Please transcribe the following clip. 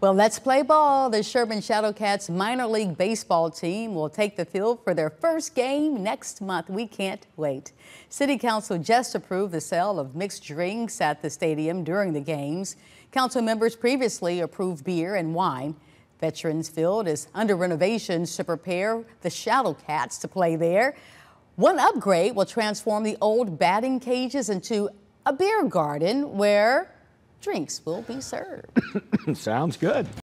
Well, let's play ball. The Sherman Shadowcats minor league baseball team will take the field for their first game next month. We can't wait. City Council just approved the sale of mixed drinks at the stadium during the games. Council members previously approved beer and wine. Veterans Field is under renovations to prepare the Shadowcats to play there. One upgrade will transform the old batting cages into a beer garden where drinks will be served. Sounds good.